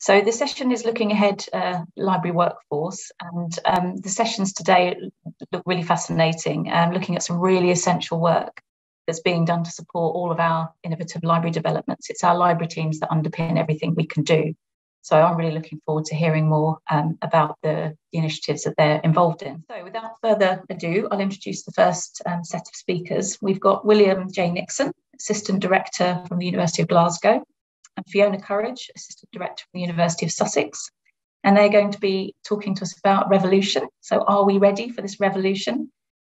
So the session is looking ahead uh, library workforce and um, the sessions today look really fascinating, um, looking at some really essential work that's being done to support all of our innovative library developments. It's our library teams that underpin everything we can do. So I'm really looking forward to hearing more um, about the, the, initiatives that they're involved in. So without further ado, I'll introduce the first um, set of speakers. We've got William J. Nixon, Assistant Director from the University of Glasgow, and Fiona Courage, Assistant Director from the University of Sussex. And they're going to be talking to us about revolution. So are we ready for this revolution?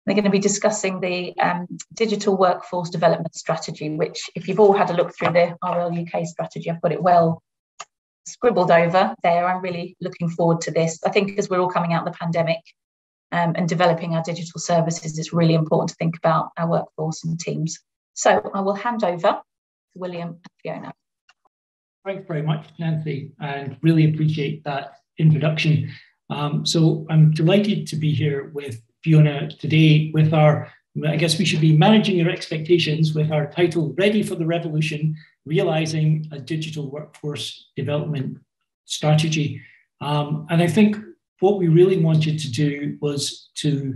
They're going to be discussing the um, digital workforce development strategy, which, if you've all had a look through the RL UK strategy, I've got it well scribbled over there. I'm really looking forward to this. I think as we're all coming out of the pandemic um, and developing our digital services, it's really important to think about our workforce and teams. So I will hand over to William and Fiona. Thanks very much, Nancy, and really appreciate that introduction. Um, so I'm delighted to be here with Fiona today with our, I guess we should be managing your expectations with our title, Ready for the Revolution, Realizing a Digital Workforce Development Strategy. Um, and I think what we really wanted to do was to,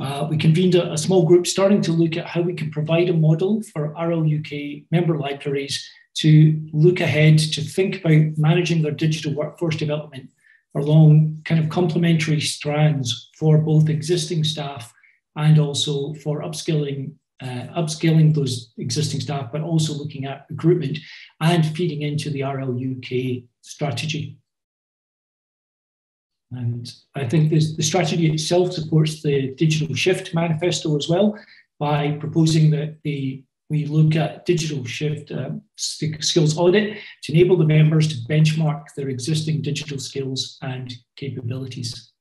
uh, we convened a, a, small group starting to look at how we can provide a model for RL UK member libraries to look ahead to think about managing their digital workforce development along kind of complementary strands for both existing staff and also for upskilling uh, upskilling those existing staff, but also looking at recruitment and feeding into the RL UK strategy. And I think this, the strategy itself supports the digital shift manifesto as well by proposing that the we look at digital shift uh, skills audit to enable the members to benchmark their existing digital skills and capabilities.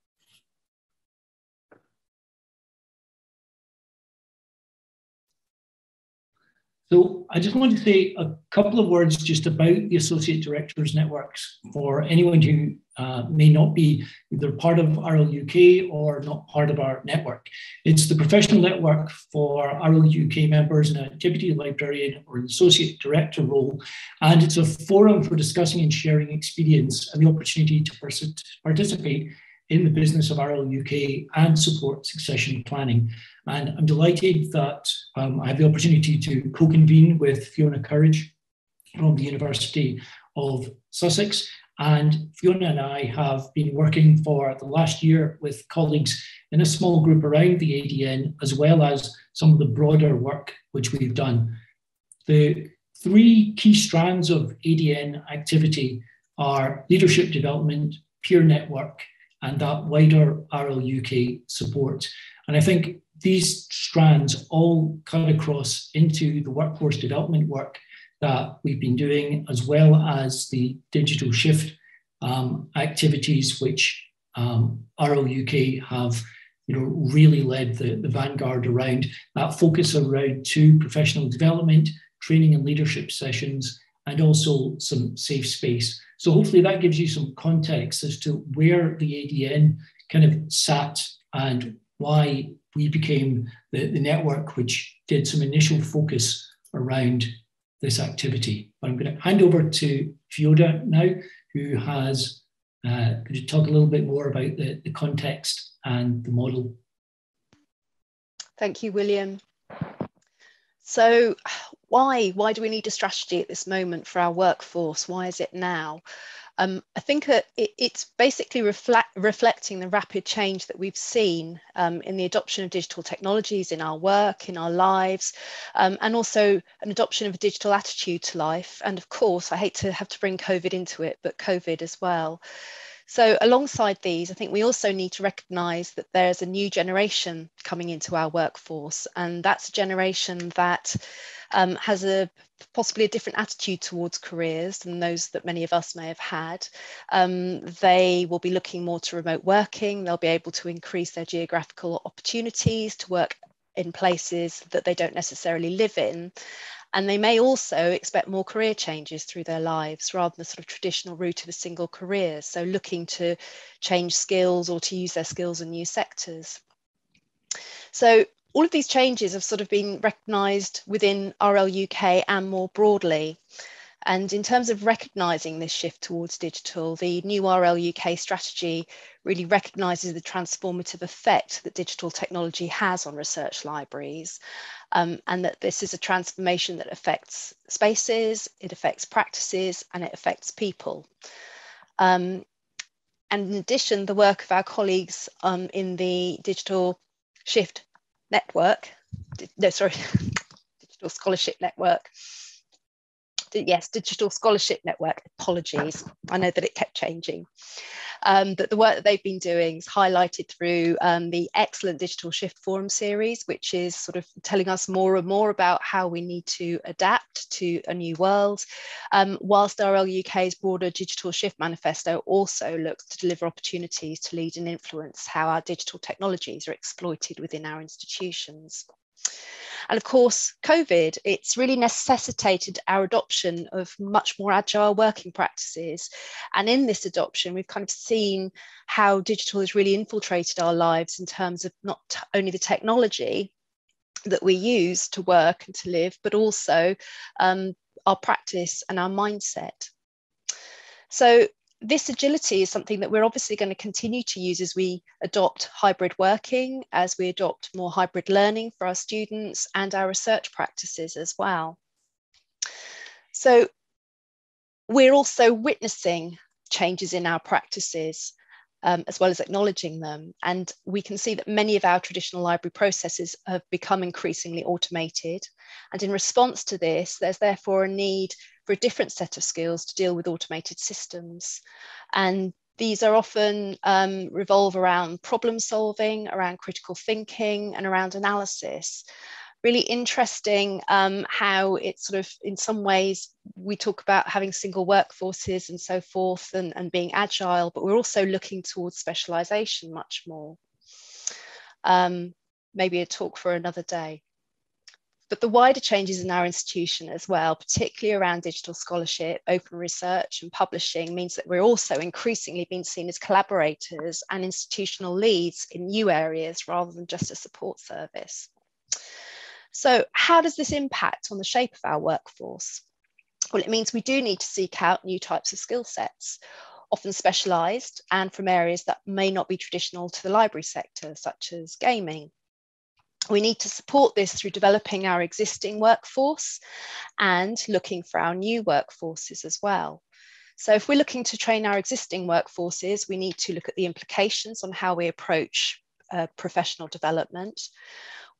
So I just want to say a couple of words just about the Associate Directors Networks for anyone who uh, may not be either part of RL UK or not part of our network. It's the professional network for RL UK members in a deputy librarian or an associate director role, and it's a forum for discussing and sharing experience and the opportunity to participate in the business of RL UK and support succession planning. And I'm delighted that um, I have the opportunity to co-convene with Fiona Courage from the University of Sussex. And Fiona and I have been working for the last year with colleagues in a small group around the ADN, as well as some of the broader work which we've done. The three key strands of ADN activity are leadership development, peer network, and that wider RL UK support. And I think these strands all cut across into the workforce development work that we've been doing, as well as the digital shift um, activities, which um, RL UK have you know, really led the, the vanguard around that focus around two professional development, training and leadership sessions, and also some safe space. So hopefully that gives you some context as to where the ADN kind of sat and why we became the, the network which did some initial focus around this activity. But I'm going to hand over to Fiona now, who has, uh, could you talk a little bit more about the, the context and the model? Thank you, William. So why? Why do we need a strategy at this moment for our workforce? Why is it now? Um, I think it's basically reflect, reflecting the rapid change that we've seen um, in the adoption of digital technologies in our work, in our lives, um, and also an adoption of a digital attitude to life. And of course, I hate to have to bring COVID into it, but COVID as well. So, alongside these, I think we also need to recognise that there's a new generation coming into our workforce, and that's a generation that um, has a possibly a different attitude towards careers than those that many of us may have had. Um, they will be looking more to remote working. They'll be able to increase their geographical opportunities to work in places that they don't necessarily live in. And they may also expect more career changes through their lives rather than the sort of traditional route of a single career. So looking to change skills or to use their skills in new sectors. So all of these changes have sort of been recognised within RL UK and more broadly. And in terms of recognising this shift towards digital, the new RL UK strategy really recognises the transformative effect that digital technology has on research libraries, um, and that this is a transformation that affects spaces, it affects practices, and it affects people. Um, and in addition, the work of our colleagues um, in the Digital Shift Network, no, sorry, Digital Scholarship Network, yes, Digital Scholarship Network, apologies. I know that it kept changing. Um, but the work that they've been doing is highlighted through um, the excellent Digital Shift Forum series, which is sort of telling us more and more about how we need to adapt to a new world, um, whilst RL UK's broader Digital Shift Manifesto also looks to deliver opportunities to lead and influence how our digital technologies are exploited within our institutions. And of course, COVID, it's really necessitated our adoption of much more agile working practices. And in this adoption, we've kind of seen how digital has really infiltrated our lives in terms of not only the technology that we use to work and to live, but also um, our practice and our mindset. So this agility is something that we're obviously going to continue to use as we adopt hybrid working, as we adopt more hybrid learning for our students and our research practices as well. So we're also witnessing changes in our practices um, as well as acknowledging them. And we can see that many of our traditional library processes have become increasingly automated. And in response to this, there's therefore a need for a different set of skills to deal with automated systems. And these are often um, revolve around problem solving, around critical thinking, and around analysis. Really interesting um, how it's sort of, in some ways, we talk about having single workforces and so forth and, and being agile, but we're also looking towards specialization much more. Um, maybe a talk for another day but the wider changes in our institution as well, particularly around digital scholarship, open research, and publishing, means that we're also increasingly being seen as collaborators and institutional leads in new areas rather than just a support service. So, how does this impact on the shape of our workforce? Well, it means we do need to seek out new types of skill sets, often specialised and from areas that may not be traditional to the library sector, such as gaming, we need to support this through developing our existing workforce and looking for our new workforces as well. So if we're looking to train our existing workforces, we need to look at the implications on how we approach uh, professional development.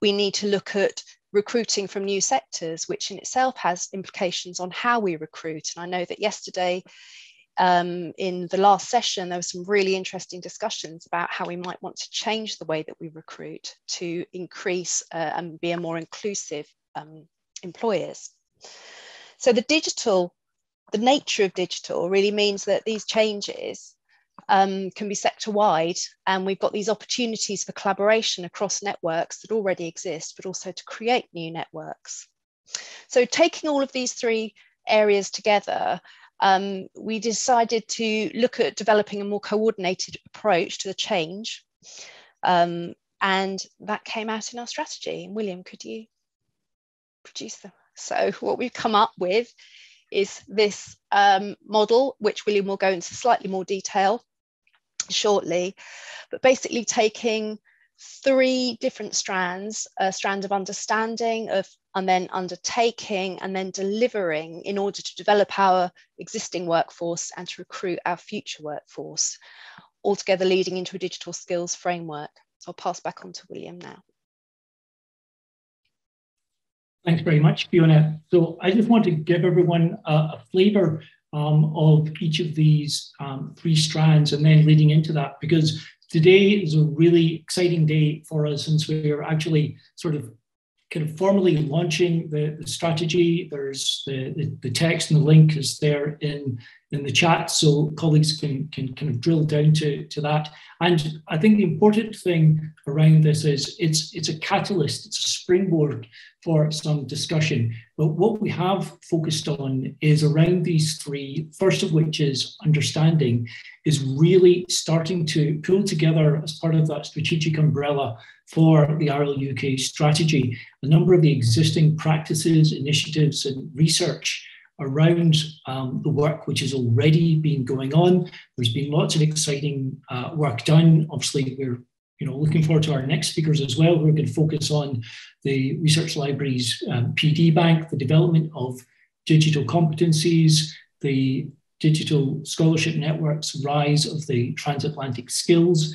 We need to look at recruiting from new sectors, which in itself has implications on how we recruit. And I know that yesterday um, in the last session, there were some really interesting discussions about how we might want to change the way that we recruit to increase uh, and be a more inclusive um, employers. So the digital, the nature of digital really means that these changes um, can be sector wide and we've got these opportunities for collaboration across networks that already exist, but also to create new networks. So taking all of these three areas together, um, we decided to look at developing a more coordinated approach to the change. Um, and that came out in our strategy. And William, could you produce them? So what we've come up with is this um, model, which William will go into slightly more detail shortly, but basically taking three different strands, a strand of understanding, of and then undertaking and then delivering in order to develop our existing workforce and to recruit our future workforce, altogether leading into a digital skills framework. So I'll pass back on to William now. Thanks very much, Fiona. So I just want to give everyone a, a flavour um, of each of these um, three strands and then leading into that, because today is a really exciting day for us since we're actually sort of kind of formally launching the, the strategy. There's the, the, the, text and the link is there in, in the chat, so colleagues can, can kind of drill down to, to that. And I think the important thing around this is it's, it's a catalyst, it's a springboard for some discussion. But what we have focused on is around these three, first of which is understanding, is really starting to pull together as part of that strategic umbrella for the RL UK strategy, a number of the existing practices, initiatives, and research around um, the work which has already been going on. There's been lots of exciting uh, work done. Obviously, we're you know looking forward to our next speakers as well. We're going to focus on the Research library's um, PD Bank, the development of digital competencies, the digital scholarship networks, rise of the transatlantic skills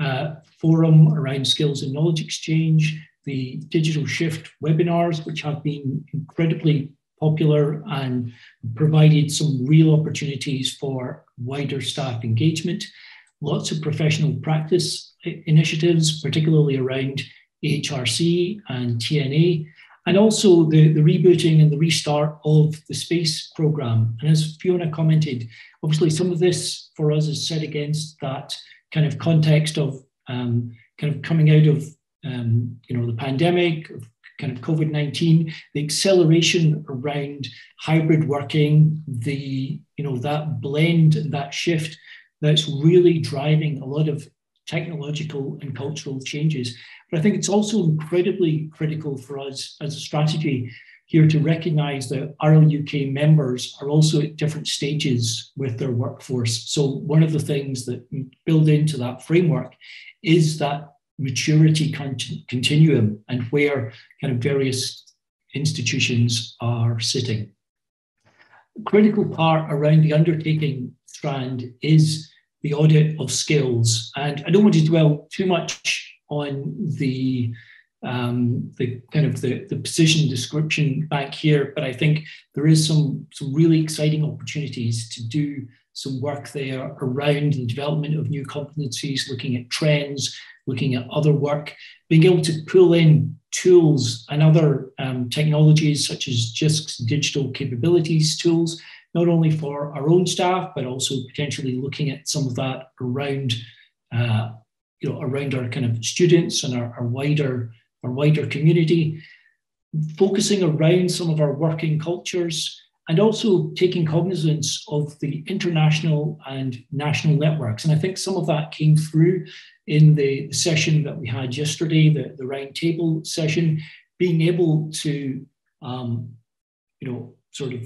uh, forum around skills and knowledge exchange, the digital shift webinars, which have been incredibly popular and provided some real opportunities for wider staff engagement. Lots of professional practice initiatives, particularly around HRC and TNA, and also the, the rebooting and the restart of the space program. And as Fiona commented, obviously some of this for us is set against that kind of context of um, kind of coming out of um, you know the pandemic, of kind of COVID nineteen, the acceleration around hybrid working, the you know that blend and that shift that's really driving a lot of technological and cultural changes. But I think it's also incredibly critical for us as a strategy here to recognize that RLUK members are also at different stages with their workforce. So, one of the things that build into that framework is that maturity continuum and where kind of various institutions are sitting. A critical part around the undertaking strand is the audit of skills. And I don't want to dwell too much on the um, the kind of the, the position description back here, but I think there is some some really exciting opportunities to do some work there around the development of new competencies, looking at trends, looking at other work, being able to pull in tools and other um, technologies such as JISC's digital capabilities tools, not only for our own staff, but also potentially looking at some of that around, uh, you know, around our kind of students and our, our wider our wider community, focusing around some of our working cultures, and also taking cognizance of the international and national networks. And I think some of that came through in the session that we had yesterday, the, the roundtable session, being able to, um, you know, sort of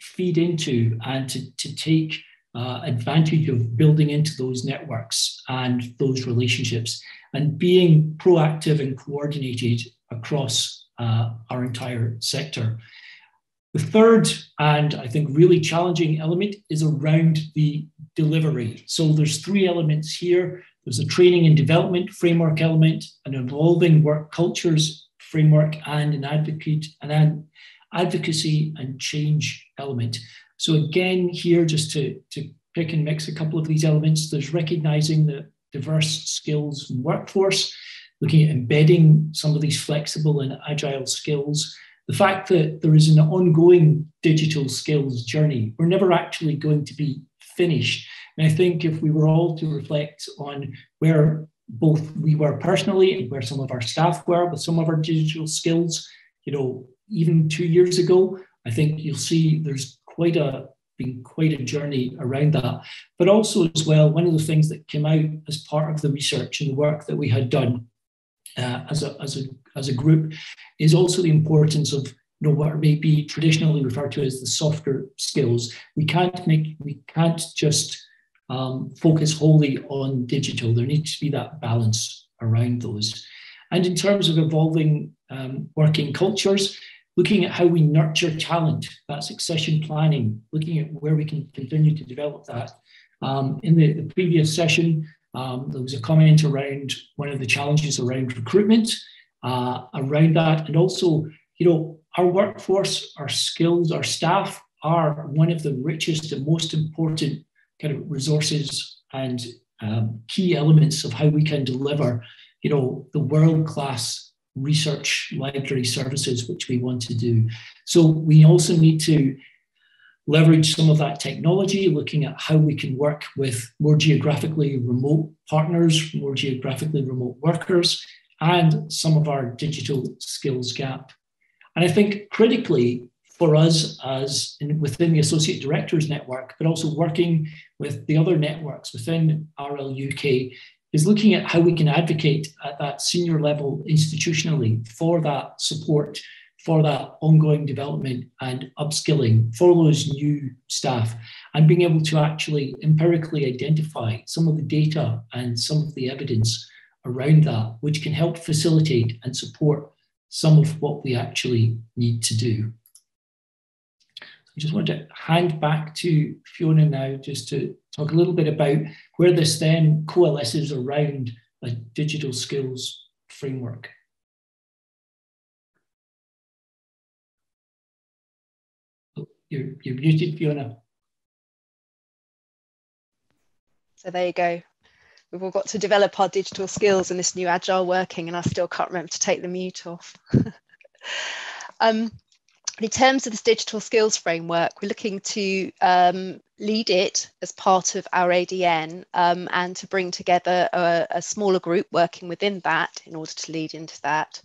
feed into and to, to take uh, advantage of building into those networks and those relationships and being proactive and coordinated across uh, our entire sector. The third and I think really challenging element is around the delivery. So there's three elements here. There's a training and development framework element, an evolving work cultures framework, and an advocate and an advocacy and change element. So again, here just to, to pick and mix a couple of these elements, there's recognizing that diverse skills workforce, looking at embedding some of these flexible and agile skills. The fact that there is an ongoing digital skills journey, we're never actually going to be finished. And I think if we were all to reflect on where both we were personally and where some of our staff were with some of our digital skills, you know, even two years ago, I think you'll see there's quite a been quite a journey around that. But also, as well, one of the things that came out as part of the research and the work that we had done uh, as, a, as, a, as a group is also the importance of you know, what may be traditionally referred to as the softer skills. We can't make, we can't just um, focus wholly on digital. There needs to be that balance around those. And in terms of evolving um, working cultures, looking at how we nurture talent, that succession planning, looking at where we can continue to develop that. Um, in the, the, previous session, um, there was a comment around one of the challenges around recruitment, uh, around that, and also, you know, our workforce, our skills, our staff are one of the richest and most important kind of resources and um, key elements of how we can deliver, you know, the world-class research library services, which we want to do. So we also need to leverage some of that technology, looking at how we can work with more geographically remote partners, more geographically remote workers, and some of our digital skills gap. And I think critically for us as in, within the Associate Directors Network, but also working with the other networks within RL UK, is looking at how we can advocate at that senior level institutionally for that support for that ongoing development and upskilling for those new staff and being able to actually empirically identify some of the data and some of the evidence around that, which can help facilitate and support some of what we actually need to do. I just want to hand back to Fiona now just to talk a little bit about where this then coalesces around a digital skills framework. You're, you're muted, Fiona. So there you go. We've all got to develop our digital skills in this new agile working, and I still can't remember to take the mute off. um, in terms of this digital skills framework, we're looking to um, lead it as part of our ADN um, and to bring together a, a, smaller group working within that in order to lead into that.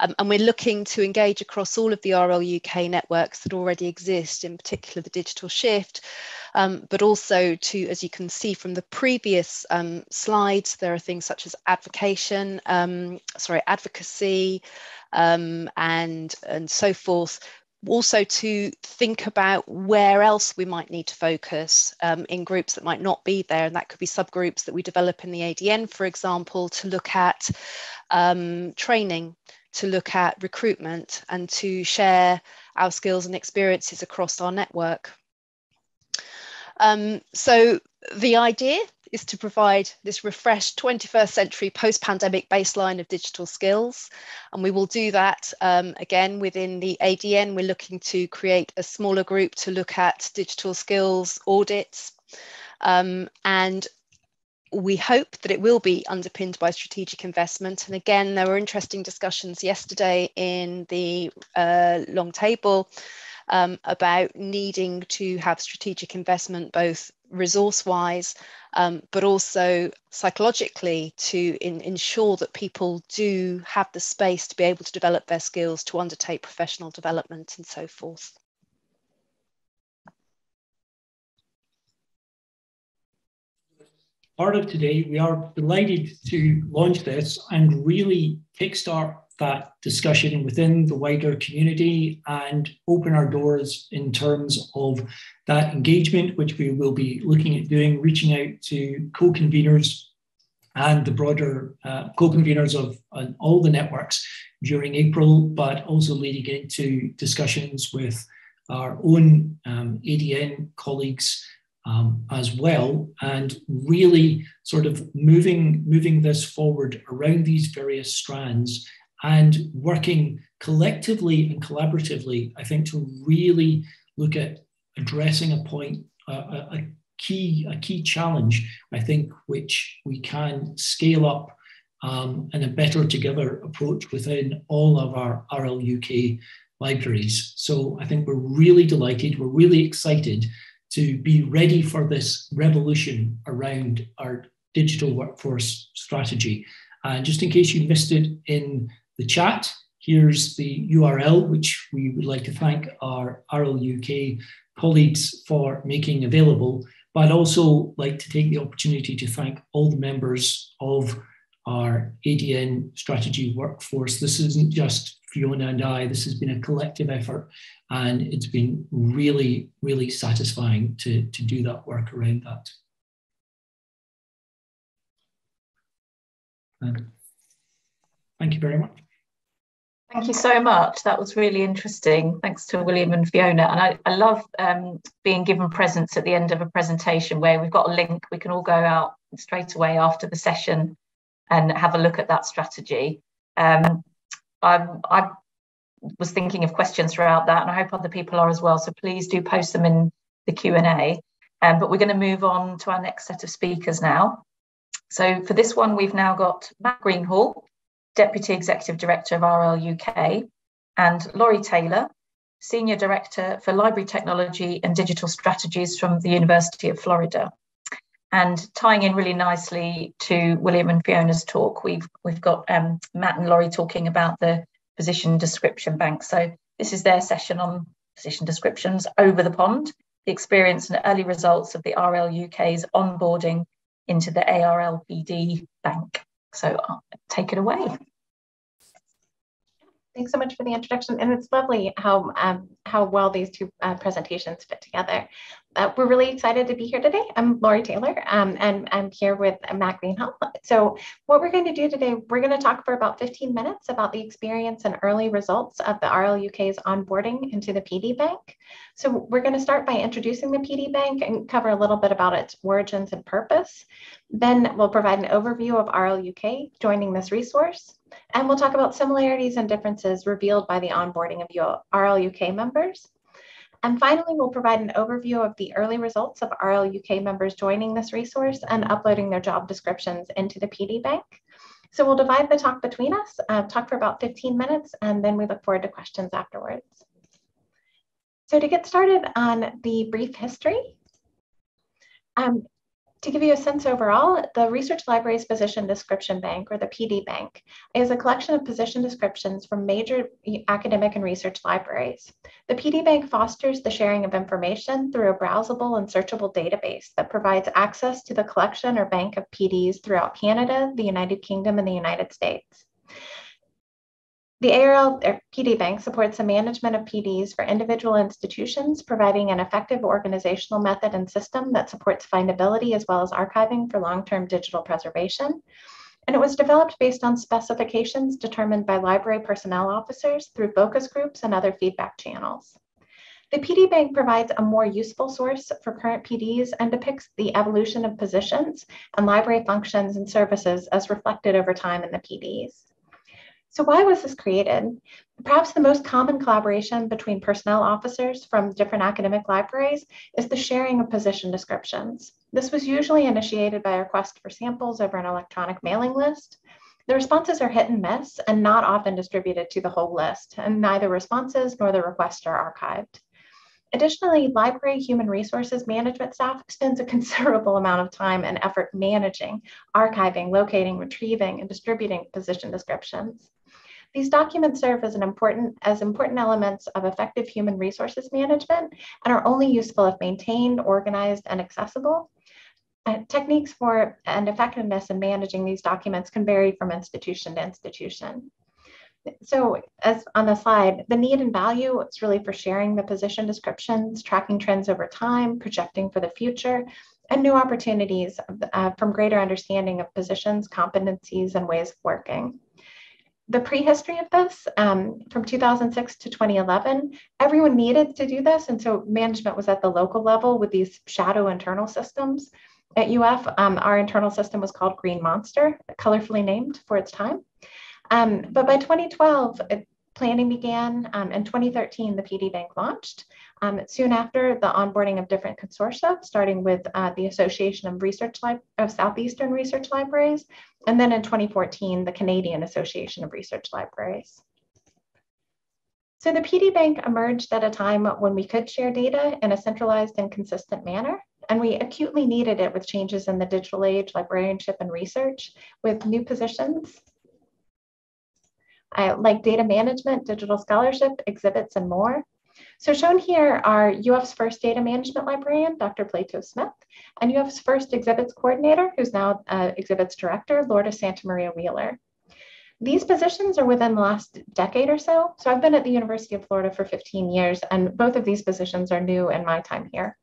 Um, and we're looking to engage across all of the RL UK networks that already exist, in particular the Digital Shift, um, but also to, as you can see from the previous um, slides, there are things such as advocation, um, sorry, advocacy, um, and and so forth also to think about where else we might need to focus um, in groups that might not be there. And that could be subgroups that we develop in the ADN, for example, to look at um, training, to look at recruitment, and to share our skills and experiences across our network. Um, so the idea is to provide this refreshed 21st century post pandemic baseline of digital skills. And we will do that um, again within the ADN. We're looking to create a smaller group to look at digital skills audits. Um, and we hope that it will be underpinned by strategic investment. And again, there were interesting discussions yesterday in the uh, long table um, about needing to have strategic investment both resource wise, um, but also psychologically to in, ensure that people do have the space to be able to develop their skills, to undertake professional development and so forth. Part of today, we are delighted to launch this and really kickstart that discussion within the wider community and open our doors in terms of that engagement, which we will be looking at doing, reaching out to co conveners and the broader uh, co conveners of uh, all the networks during April, but also leading into discussions with our own um, ADN colleagues um, as well, and really sort of moving moving this forward around these various strands and working collectively and collaboratively, I think, to really look at addressing a point, a, a key, a key challenge, I think, which we can scale up um, a better together approach within all of our RL UK libraries. So I think we're really delighted, we're really excited to be ready for this revolution around our digital workforce strategy. And just in case you missed it in the chat. Here's the URL, which we would like to thank our RL UK colleagues for making available, but I'd also like to take the opportunity to thank all the members of our ADN strategy workforce. This isn't just Fiona and I, this has been a collective effort and it's been really, really satisfying to, to do that work around that. Thank you very much. Thank you so much. That was really interesting. Thanks to William and Fiona. And I, I love um, being given presents at the end of a presentation where we've got a link. We can all go out straight away after the session and have a look at that strategy. Um, I, I was thinking of questions throughout that, and I hope other people are as well. So please do post them in the Q&A. Um, but we're going to move on to our next set of speakers now. So for this one, we've now got Matt Greenhall, Deputy Executive Director of RL UK, and Laurie Taylor, Senior Director for Library Technology and Digital Strategies from the University of Florida. And tying in really nicely to William and Fiona's talk, we've we've got um, Matt and Laurie talking about the position description bank. So this is their session on position descriptions over the pond, the experience and early results of the RL UK's onboarding into the ARLPD bank. So uh, take it away. Thanks so much for the introduction. And it's lovely how, um, how well these two uh, presentations fit together. Uh, we're really excited to be here today. I'm Laurie Taylor, um, and I'm here with Matt Greenhall. So what we're going to do today, we're going to talk for about 15 minutes about the experience and early results of the RLUK's onboarding into the PD Bank. So we're going to start by introducing the PD Bank and cover a little bit about its origins and purpose. Then we'll provide an overview of RLUK joining this resource. And we'll talk about similarities and differences revealed by the onboarding of RL UK members. And finally, we'll provide an overview of the early results of RL UK members joining this resource and uploading their job descriptions into the PD Bank. So we'll divide the talk between us, uh, talk for about 15 minutes, and then we look forward to questions afterwards. So to get started on the brief history, um, to give you a sense overall, the Research Libraries Position Description Bank, or the PD Bank, is a collection of position descriptions from major academic and research libraries. The PD Bank fosters the sharing of information through a browsable and searchable database that provides access to the collection or bank of PDs throughout Canada, the United Kingdom, and the United States. The ARL PD Bank supports the management of PDs for individual institutions, providing an effective organizational method and system that supports findability as well as archiving for long-term digital preservation. And it was developed based on specifications determined by library personnel officers through focus groups and other feedback channels. The PD Bank provides a more useful source for current PDs and depicts the evolution of positions and library functions and services as reflected over time in the PDs. So why was this created? Perhaps the most common collaboration between personnel officers from different academic libraries is the sharing of position descriptions. This was usually initiated by a request for samples over an electronic mailing list. The responses are hit and miss and not often distributed to the whole list, and neither responses nor the requests are archived. Additionally, library human resources management staff spends a considerable amount of time and effort managing, archiving, locating, retrieving, and distributing position descriptions. These documents serve as, an important, as important elements of effective human resources management and are only useful if maintained, organized, and accessible. Uh, techniques for and effectiveness in managing these documents can vary from institution to institution. So as on the slide, the need and value is really for sharing the position descriptions, tracking trends over time, projecting for the future, and new opportunities uh, from greater understanding of positions, competencies, and ways of working the prehistory of this um, from 2006 to 2011 everyone needed to do this. And so management was at the local level with these shadow internal systems at uf um, our internal system was called green monster colorfully named for its time. Um, but by 2012 it, planning began. Um, in 2013 the pd bank launched um, soon after the onboarding of different consortia, starting with uh, the Association of Research of Southeastern Research Libraries, and then in 2014, the Canadian Association of Research Libraries. So the PD Bank emerged at a time when we could share data in a centralized and consistent manner, and we acutely needed it with changes in the digital age, librarianship, and research with new positions uh, like data management, digital scholarship, exhibits, and more. So shown here are UF's first data management librarian, Dr. Plato Smith, and UF's first exhibits coordinator, who's now uh, exhibits director, Lourdes Santamaría-Wheeler. These positions are within the last decade or so. So I've been at the University of Florida for 15 years, and both of these positions are new in my time here.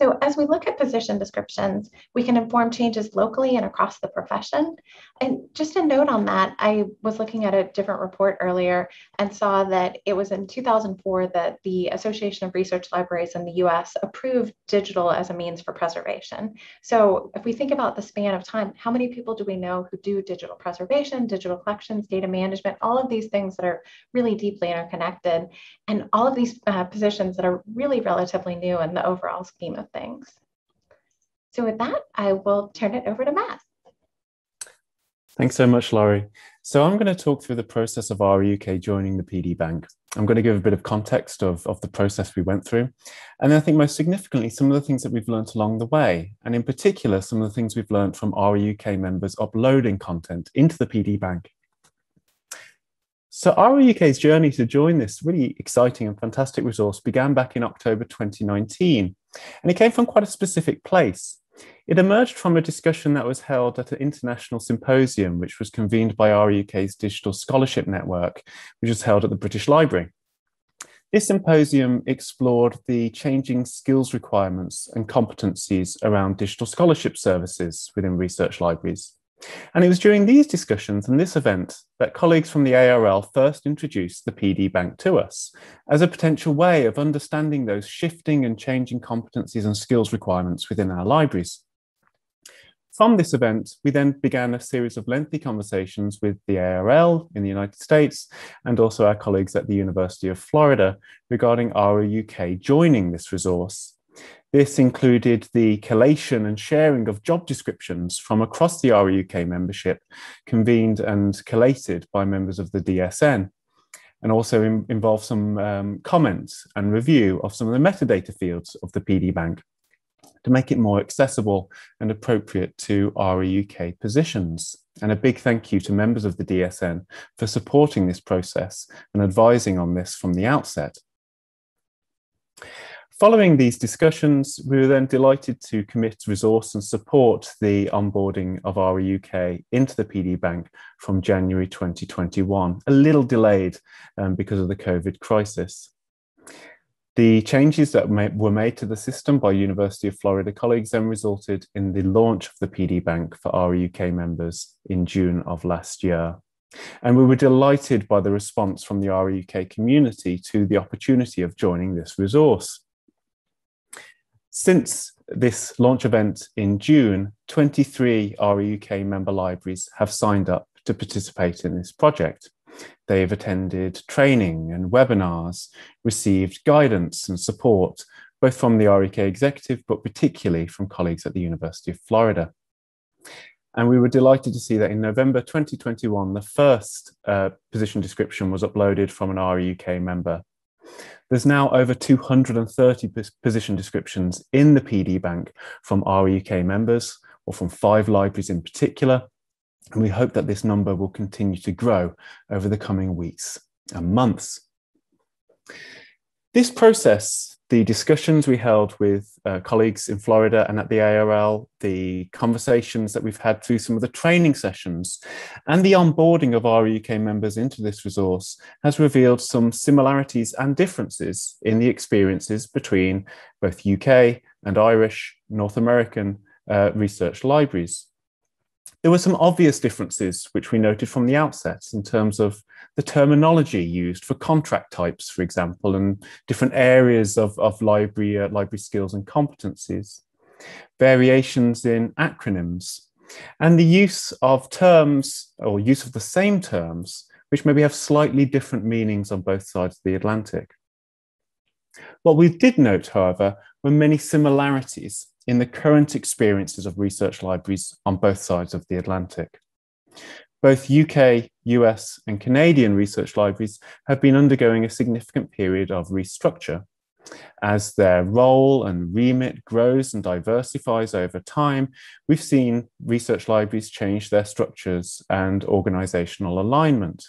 So as we look at position descriptions, we can inform changes locally and across the profession. And just a note on that, I was looking at a different report earlier and saw that it was in 2004 that the Association of Research Libraries in the US approved digital as a means for preservation. So if we think about the span of time, how many people do we know who do digital preservation, digital collections, data management, all of these things that are really deeply interconnected, and all of these uh, positions that are really relatively new in the overall scheme of things. So with that, I will turn it over to Matt. Thanks so much, Laurie. So I'm going to talk through the process of RL UK joining the PD Bank. I'm going to give a bit of context of, of the process we went through. And I think most significantly, some of the things that we've learned along the way, and in particular, some of the things we've learned from RL UK members uploading content into the PD Bank. So RL UK's journey to join this really exciting and fantastic resource began back in October 2019. And it came from quite a specific place. It emerged from a discussion that was held at an international symposium, which was convened by RLUK's Digital Scholarship Network, which was held at the British Library. This symposium explored the changing skills requirements and competencies around digital scholarship services within research libraries. And it was during these discussions and this event that colleagues from the ARL first introduced the PD Bank to us as a potential way of understanding those shifting and changing competencies and skills requirements within our libraries. From this event, we then began a series of lengthy conversations with the ARL in the United States and also our colleagues at the University of Florida regarding RLUK joining this resource this included the collation and sharing of job descriptions from across the RLUK membership, convened and collated by members of the DSN, and also in, involved some um, comments and review of some of the metadata fields of the PD Bank to make it more accessible and appropriate to RLUK positions. And a big thank you to members of the DSN for supporting this process and advising on this from the outset. Following these discussions, we were then delighted to commit resource and support the onboarding of RLUK into the PD Bank from January 2021, a little delayed um, because of the COVID crisis. The changes that were made to the system by University of Florida colleagues then resulted in the launch of the PD Bank for RLUK members in June of last year. And we were delighted by the response from the RLUK community to the opportunity of joining this resource. Since this launch event in June, 23 RLUK member libraries have signed up to participate in this project. They have attended training and webinars, received guidance and support, both from the RLUK executive, but particularly from colleagues at the University of Florida. And we were delighted to see that in November 2021, the first uh, position description was uploaded from an RLUK member there's now over 230 position descriptions in the PD Bank from RLUK members or from five libraries in particular. And we hope that this number will continue to grow over the coming weeks and months. This process the discussions we held with uh, colleagues in Florida and at the ARL, the conversations that we've had through some of the training sessions, and the onboarding of our UK members into this resource has revealed some similarities and differences in the experiences between both UK and Irish North American uh, research libraries. There were some obvious differences which we noted from the outset in terms of the terminology used for contract types, for example, and different areas of, of library, uh, library skills and competencies, variations in acronyms, and the use of terms or use of the same terms which maybe have slightly different meanings on both sides of the Atlantic. What we did note, however, were many similarities in the current experiences of research libraries on both sides of the Atlantic. Both UK, US, and Canadian research libraries have been undergoing a significant period of restructure. As their role and remit grows and diversifies over time, we've seen research libraries change their structures and organizational alignment.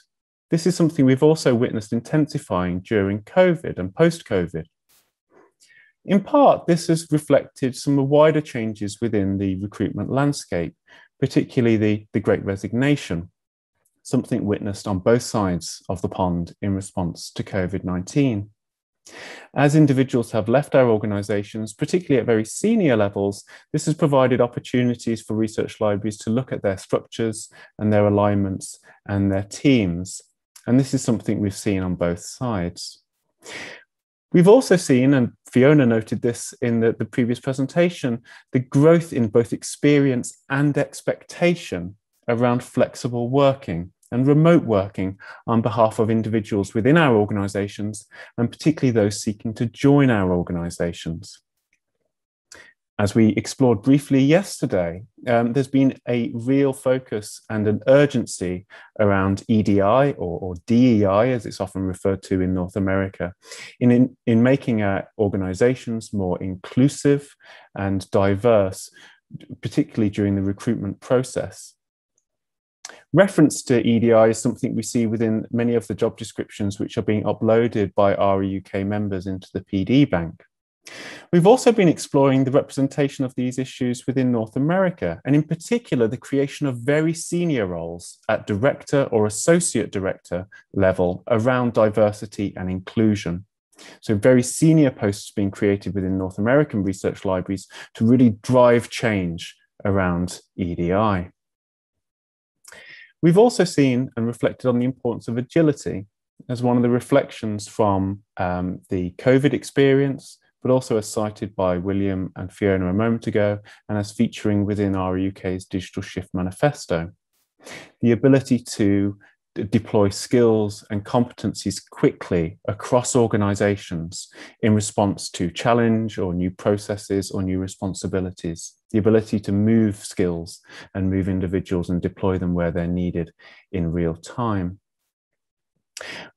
This is something we've also witnessed intensifying during COVID and post COVID. In part, this has reflected some of the wider changes within the recruitment landscape, particularly the, the Great Resignation, something witnessed on both sides of the pond in response to COVID 19. As individuals have left our organisations, particularly at very senior levels, this has provided opportunities for research libraries to look at their structures and their alignments and their teams. And this is something we've seen on both sides. We've also seen, and Fiona noted this in the, the previous presentation, the growth in both experience and expectation around flexible working and remote working on behalf of individuals within our organisations, and particularly those seeking to join our organisations as we explored briefly yesterday, um, there's been a real focus and an urgency around EDI or, or, DEI, as it's often referred to in North America, in, in, in making our organizations more inclusive and diverse, particularly during the recruitment process. Reference to EDI is something we see within many of the job descriptions which are being uploaded by our UK members into the PD bank. We've also been exploring the representation of these issues within North America, and in particular, the creation of very senior roles at director or associate director level around diversity and inclusion. So, very senior posts being created within North American research libraries to really drive change around EDI. We've also seen and reflected on the importance of agility as one of the reflections from um, the COVID experience, but also as cited by William and Fiona a moment ago, and as featuring within RLUK's Digital Shift Manifesto. The ability to deploy skills and competencies quickly across organizations in response to challenge or new processes or new responsibilities. The ability to move skills and move individuals and deploy them where they're needed in real time.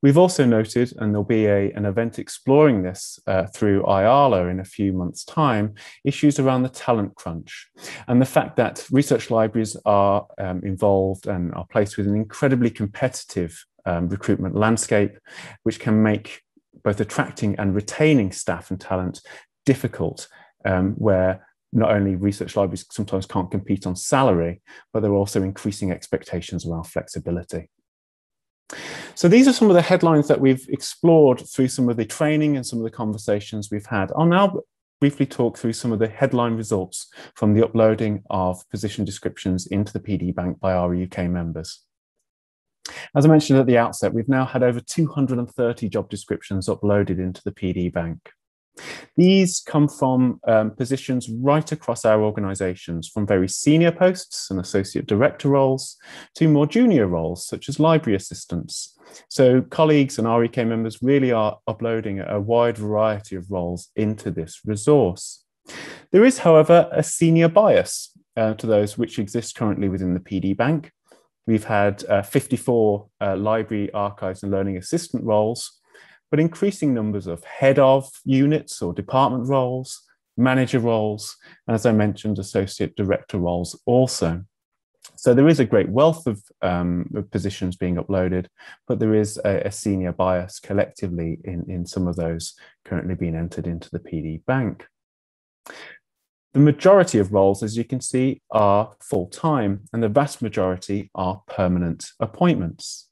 We've also noted, and there'll be a, an event exploring this uh, through IALA in a few months' time, issues around the talent crunch and the fact that research libraries are um, involved and are placed with an incredibly competitive um, recruitment landscape, which can make both attracting and retaining staff and talent difficult, um, where not only research libraries sometimes can't compete on salary, but there are also increasing expectations around flexibility. So these are some of the headlines that we've explored through some of the training and some of the conversations we've had. I'll now briefly talk through some of the headline results from the uploading of position descriptions into the PD Bank by RLUK members. As I mentioned at the outset, we've now had over 230 job descriptions uploaded into the PD Bank. These come from um, positions right across our organisations, from very senior posts and associate director roles to more junior roles, such as library assistants. So, colleagues and RLUK members really are uploading a wide variety of roles into this resource. There is, however, a senior bias uh, to those which exist currently within the PD Bank. We've had uh, 54 uh, library, archives, and learning assistant roles but increasing numbers of head of units or department roles, manager roles, and as I mentioned, associate director roles also. So there is a great wealth of, um, positions being uploaded, but there is a, a, senior bias collectively in, in some of those currently being entered into the PD bank. The majority of roles, as you can see, are full time, and the vast majority are permanent appointments.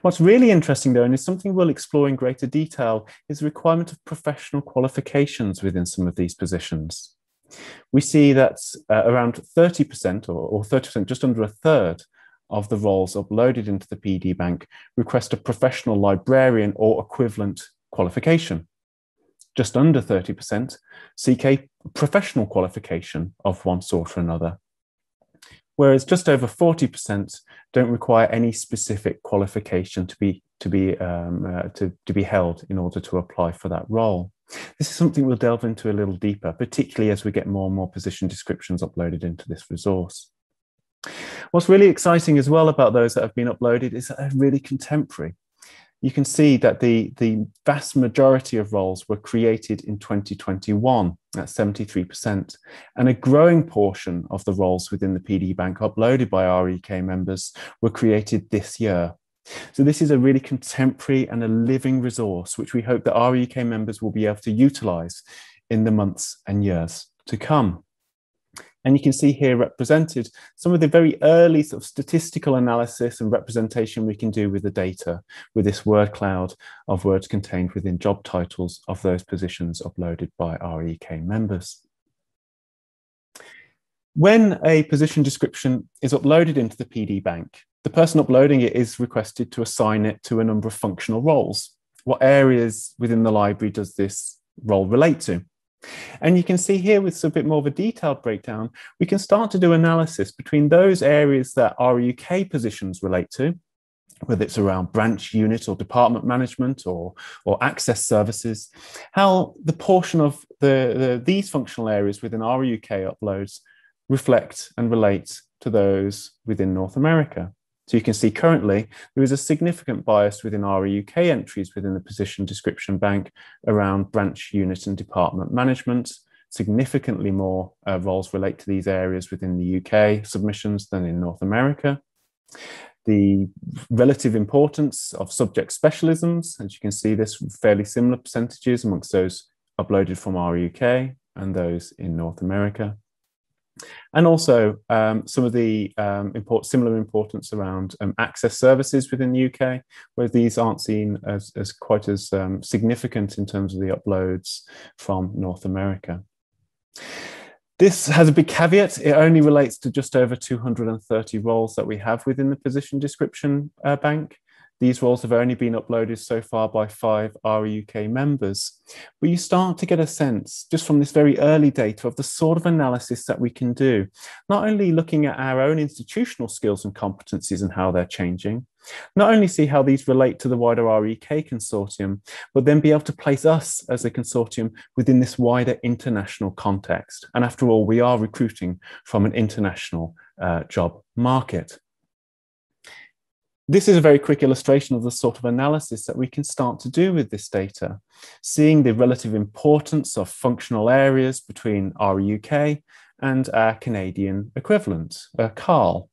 What's really interesting, though, and is something we'll explore in greater detail, is the requirement of professional qualifications within some of these positions. We see that uh, around 30% or, or 30%, just under a third of the roles uploaded into the PD bank request a professional librarian or equivalent qualification. Just under 30% seek a professional qualification of one sort or another whereas just over 40% don't require any specific qualification to be to be um, uh, to, to be held in order to apply for that role. This is something we'll delve into a little deeper, particularly as we get more and more position descriptions uploaded into this resource. What's really exciting as well about those that have been uploaded is that they're really contemporary you can see that the, the vast majority of roles were created in 2021, at 73%, and a growing portion of the roles within the PD Bank uploaded by RLUK members were created this year. So this is a really contemporary and a living resource, which we hope that RLUK members will be able to utilize in the months and years to come. And you can see here represented some of the very early sort of statistical analysis and representation we can do with the data with this word cloud of words contained within job titles of those positions uploaded by RLUK members. When a position description is uploaded into the PD bank, the person uploading it is requested to assign it to a number of functional roles. What areas within the library does this role relate to? And you can see here with a bit more of a detailed breakdown, we can start to do analysis between those areas that RLUK positions relate to, whether it's around branch unit or department management or, or access services, how the portion of the, the these functional areas within RLUK uploads reflect and relate to those within North America. So you can see currently there is a significant bias within RLUK entries within the position description bank around branch unit and department management. Significantly more uh, roles relate to these areas within the UK submissions than in North America. The relative importance of subject specialisms, as you can see, this fairly similar percentages amongst those uploaded from RLUK and those in North America. And also um, some of the um, import, similar importance around um, access services within the UK, where these aren't seen as, as quite as um, significant in terms of the uploads from North America. This has a big caveat. It only relates to just over 230 roles that we have within the position description uh, bank. These roles have only been uploaded so far by five RLUK members. But you start to get a sense, just from this very early data, of the sort of analysis that we can do, not only looking at our own institutional skills and competencies and how they're changing, not only see how these relate to the wider RLUK consortium, but then be able to place us as a consortium within this wider international context. And after all, we are recruiting from an international uh, job market. This is a very quick illustration of the sort of analysis that we can start to do with this data, seeing the relative importance of functional areas between RLUK and our Canadian equivalent, uh, CARL.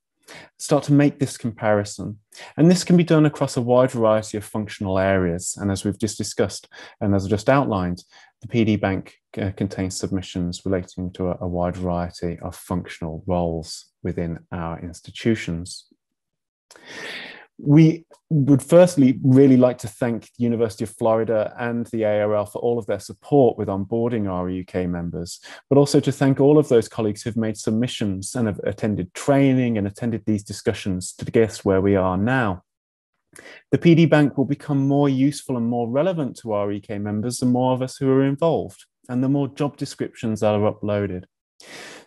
Start to make this comparison. And this can be done across a wide variety of functional areas. And as we've just discussed and as I just outlined, the PD Bank uh, contains submissions relating to a, a wide variety of functional roles within our institutions we would firstly really like to thank the University of Florida and the ARL for all of their support with onboarding RLUK members, but also to thank all of those colleagues who've made submissions and have attended training and attended these discussions to us where we are now. The PD Bank will become more useful and more relevant to RLUK members the more of us who are involved and the more job descriptions that are uploaded.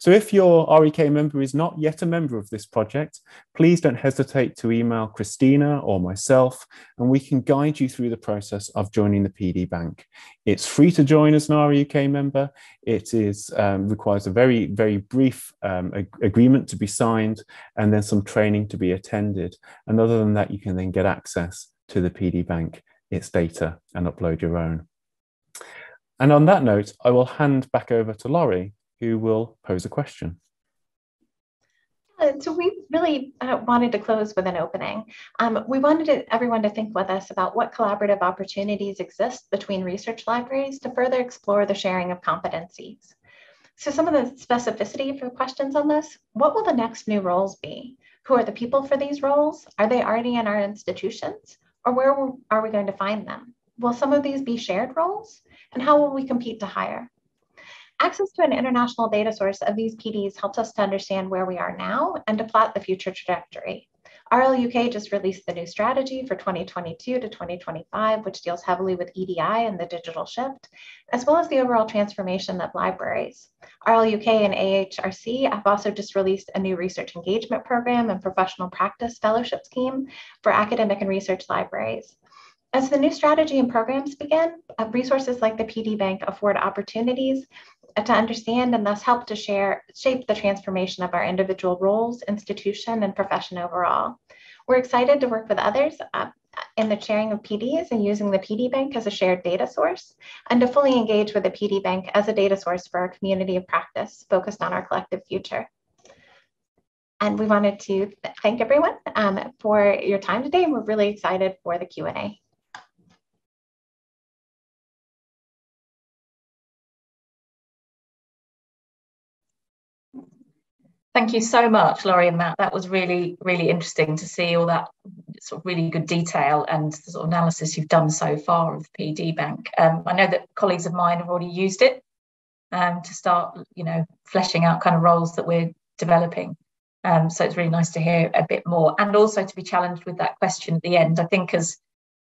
So if your RLUK member is not yet a member of this project, please don't hesitate to email Christina or myself, and we can guide you through the process of joining the PD Bank. It's free to join as an RLUK member. It is um, requires a very, very brief um, ag agreement to be signed and then some training to be attended. And other than that, you can then get access to the PD Bank, its data, and upload your own. And on that note, I will hand back over to Laurie who will pose a question. So we really uh, wanted to close with an opening. Um, we wanted to, everyone to think with us about what collaborative opportunities exist between research libraries to further explore the sharing of competencies. So some of the specificity for questions on this, what will the next new roles be? Who are the people for these roles? Are they already in our institutions? Or where are we going to find them? Will some of these be shared roles? And how will we compete to hire? Access to an international data source of these PDs helps us to understand where we are now and to plot the future trajectory. RLUK just released the new strategy for 2022 to 2025, which deals heavily with EDI and the digital shift, as well as the overall transformation of libraries. RLUK and AHRC have also just released a new research engagement program and professional practice fellowship scheme for academic and research libraries. As the new strategy and programs begin, uh, resources like the PD Bank afford opportunities to understand and thus help to share, shape the transformation of our individual roles, institution, and profession overall. We're excited to work with others uh, in the sharing of PDs and using the PD Bank as a shared data source, and to fully engage with the PD Bank as a data source for our community of practice focused on our collective future. And we wanted to thank everyone um, for your time today, and we're really excited for the Q&A. Thank you so much, Laurie and Matt. That was really, really interesting to see all that sort of really good detail and the sort of analysis you've done so far of the PD Bank. Um, I know that colleagues of mine have already used it um, to start, you know, fleshing out kind of roles that we're developing. Um, so it's really nice to hear a bit more and also to be challenged with that question at the end. I think as,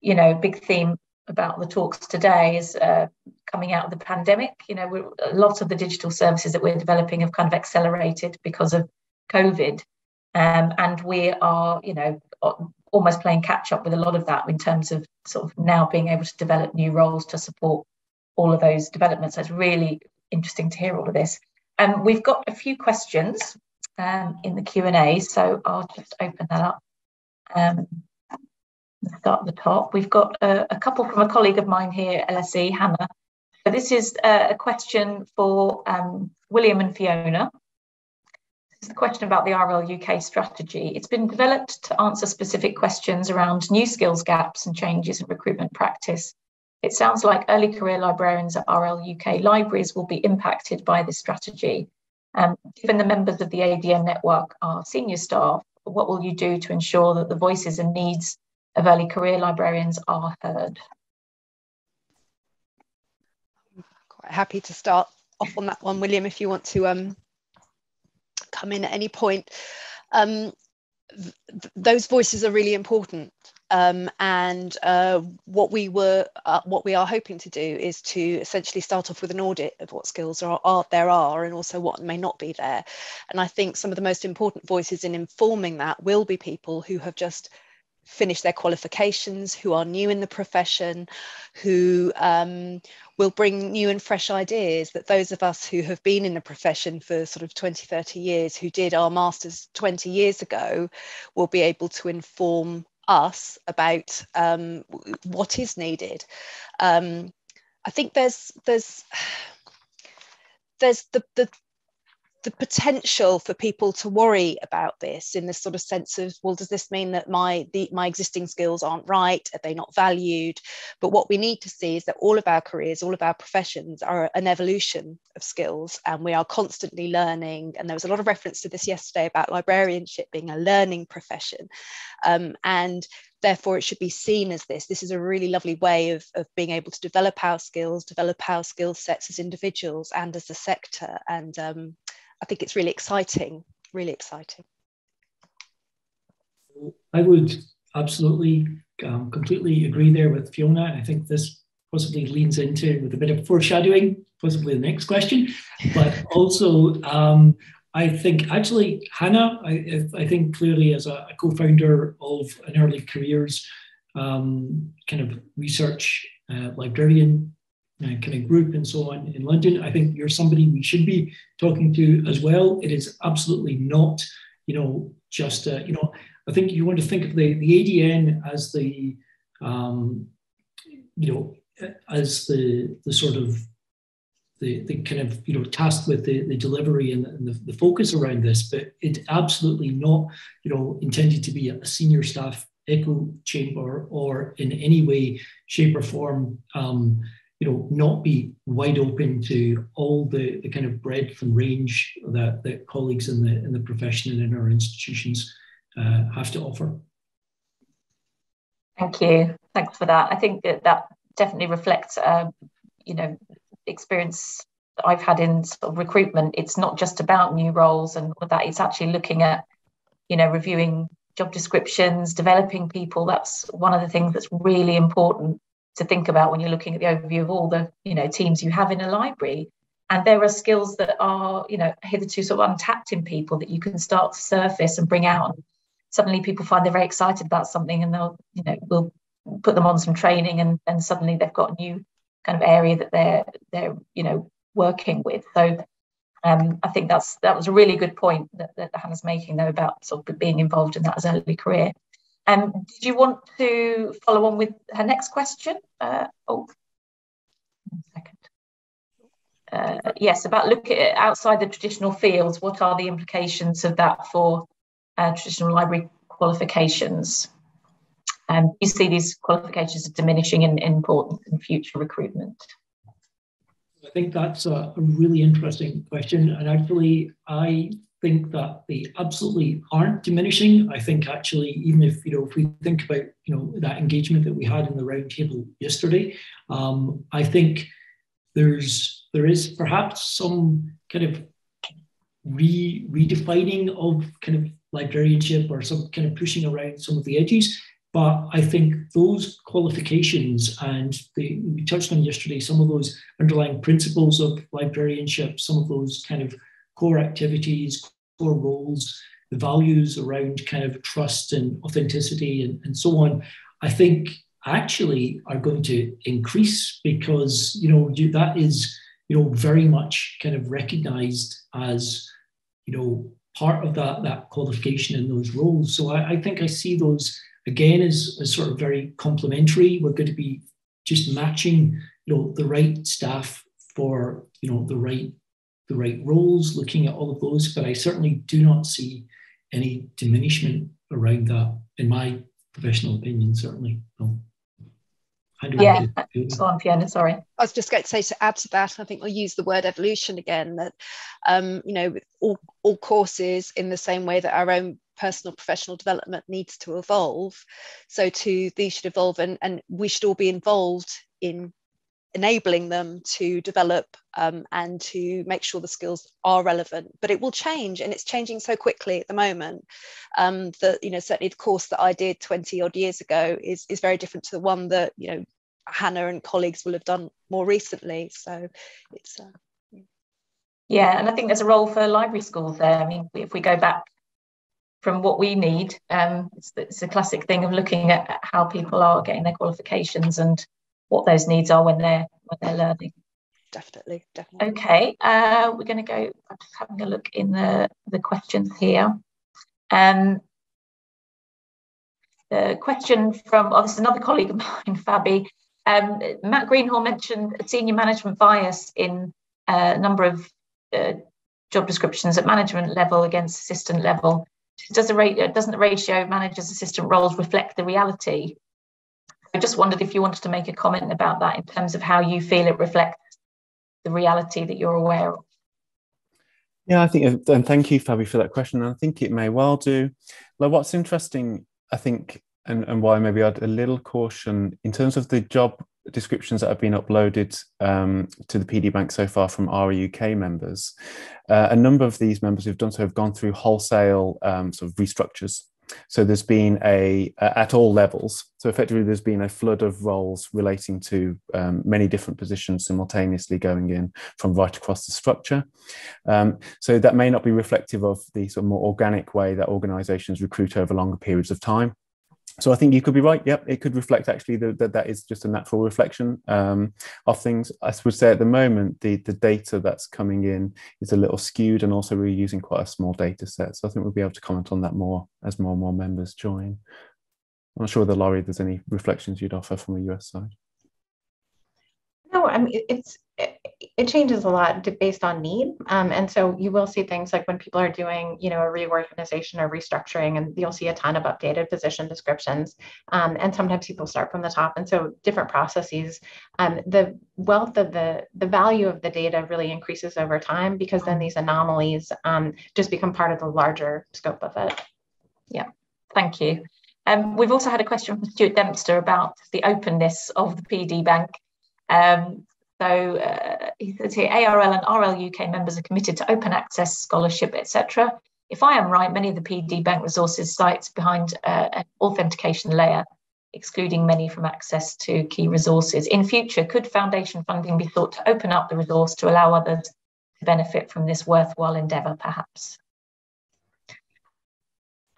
you know, big theme about the talks today is uh, coming out of the pandemic. You know, a lot of the digital services that we're developing have kind of accelerated because of COVID, um, and we are, you know, almost playing catch up with a lot of that in terms of sort of now being able to develop new roles to support all of those developments. So it's really interesting to hear all of this. Um, we've got a few questions um, in the Q and A, so I'll just open that up. Um, start at the top. We've got a, a, couple from a colleague of mine here, LSE, Hannah. So this is a, a question for um, William and Fiona. This is a question about the RLUK strategy. It's been developed to answer specific questions around new skills gaps and changes in recruitment practice it sounds like early career librarians at RLUK libraries will be impacted by this strategy. Um, given the members of the ADN network are senior staff, what will you do to ensure that the voices and needs of early career librarians are heard? Quite happy to start off on that one, William, if you want to um, come in at any point. Um, th those voices are really important. Um, and uh, what we were, uh, what we are hoping to do is to essentially start off with an audit of what skills are, are, there are, and also what may not be there. And I think some of the most important voices in informing that will be people who have just finished their qualifications, who are new in the profession, who um, will bring new and fresh ideas that those of us who have been in the profession for sort of 20, 30 years, who did our masters 20 years ago, will be able to inform us about um, what is needed. Um, I think there's there's there's the, the the potential for people to worry about this in this sort of sense of well does this mean that my the, my existing skills aren't right? Are they not valued? But what we need to see is that all of our careers all of our professions are an evolution of skills and we are constantly learning. And there was a lot of reference to this yesterday about librarianship being a learning profession. Um, and therefore it should be seen as this. This is a really lovely way of, of being able to develop our skills develop our skill sets as individuals and as a sector. And um, I think it's really exciting, really exciting. I would absolutely um, completely agree there with Fiona. I think this possibly leans into with a bit of foreshadowing, possibly the next question, but also um, I think actually Hannah, I, I think clearly as a, a co-founder of an early careers um, kind of research uh, librarian kind of group and so on in London. I think you're somebody we should be talking to as well. It is absolutely not, you know, just, uh, you know, I think you want to think of the, the ADN as the, um, you know, as the, the sort of the, the kind of you know tasked with the, the delivery and, the, and the, the, focus around this, but it's absolutely not you know intended to be a senior staff echo chamber or in any way, shape or form um, you know, not be wide open to all the, the kind of breadth and range that, that colleagues in the in the profession and in our institutions uh, have to offer. Thank you. Thanks for that. I think that that definitely reflects, uh, you know, experience that I've had in sort of recruitment. It's not just about new roles and that. It's actually looking at, you know, reviewing job descriptions, developing people. That's one of the things that's really important to think about when you're looking at the overview of all the you know teams you have in a library. And there are skills that are you know hitherto sort of untapped in people that you can start to surface and bring out. Suddenly people find they're very excited about something and they'll you know we'll put them on some training and and suddenly they've got a new kind of area that they're they're you know working with. So um, I think that's that was a really good point that, that Hannah's making though about sort of being involved in that as early career. Um, did you want to follow on with her next question? Uh, oh, one second. Uh, yes, about look at outside the traditional fields. What are the implications of that for uh, traditional library qualifications? Um, you see these qualifications diminishing in, in importance in future recruitment? I think that's a, a really interesting question. And actually, I think that they absolutely aren't diminishing. I think actually, even if you know, if we think about you know that engagement that we had in the roundtable yesterday, um, I think there's there is perhaps some kind of re redefining of kind of librarianship or some kind of pushing around some of the edges. But I think those qualifications and the, we touched on yesterday some of those underlying principles of librarianship, some of those kind of core activities, core roles, the values around kind of trust and authenticity and, and so on, I think actually are going to increase because you know you, that is you know very much kind of recognized as you know part of that that qualification in those roles. So i, I think i see those again as, as sort of very complementary. We're going to be just matching you know the right staff for you know the right the right roles, looking at all of those, but I certainly do not see any diminishment around that, in my professional opinion, certainly. No. yeah, go on, Fiona. Sorry. I was just going to say to add to that. I think we'll use the word evolution again. That um, you know, all all courses in the same way that our own personal professional development needs to evolve. So too, these should evolve, and and we should all be involved in enabling them to develop um, and to make sure the skills are relevant. But it will change and it's changing so quickly at the moment um, that you know certainly the course that i did 20 odd years ago is, is very different to the one that you know hannah and colleagues will have done more recently. So it's uh, yeah. And i think there's a role for library schools there. I mean if we go back from what we need um, it's, it's a classic thing of looking at how people are getting their qualifications and what those needs are when they're when they're learning. Definitely, definitely. Okay, uh, we're going to go. I'm just having a look in the the questions here. Um, the question from oh, this is another colleague of mine, Fabi. Um, Matt Greenhall mentioned senior management bias in a number of uh, job descriptions at management level against assistant level. Does the rate doesn't the ratio of managers assistant roles reflect the reality? I just wondered if you wanted to make a comment about that in terms of how you feel it reflects the reality that you're aware of. Yeah, I think, and thank you, Fabi, for that question. I think it may well do. Like, what's interesting, I think, and, and why maybe I'd a little caution in terms of the job descriptions that have been uploaded um, to the PD Bank so far from RLUK members. Uh, a number of these members who've done so have gone through wholesale um, sort of restructures so there's been a, at all levels, so effectively there's been a flood of roles relating to um, many different positions simultaneously going in from right across the structure. Um, so that may not be reflective of the sort of more organic way that organizations recruit over longer periods of time so I think you could be right. Yep, it could reflect actually that that, is just a natural reflection um, of things. I would say at the moment the the data that's coming in is a little skewed, and also we're using quite a small data set. So I think we'll be able to comment on that more as more and more members join. I'm not sure whether Laurie, there's any reflections you'd offer from a US side. I mean it's it changes a lot based on need. Um, and so you will see things like when people are doing, you know, a reorganization or restructuring, and you'll see a ton of updated position descriptions. Um, and sometimes people start from the top. And so different processes, um, the wealth of the, the value of the data really increases over time because then these anomalies um, just become part of the larger scope of it. Yeah, thank you. Um, we've also had a question from Stuart Dempster about the openness of the PD Bank. Um, so uh, he says here, ARL and RLUK members are committed to open access, scholarship, etc. If I am right, many of the PD Bank resources sites behind uh, an authentication layer, excluding many from access to key resources. In future, could foundation funding be thought to open up the resource to allow others to benefit from this worthwhile endeavour, perhaps?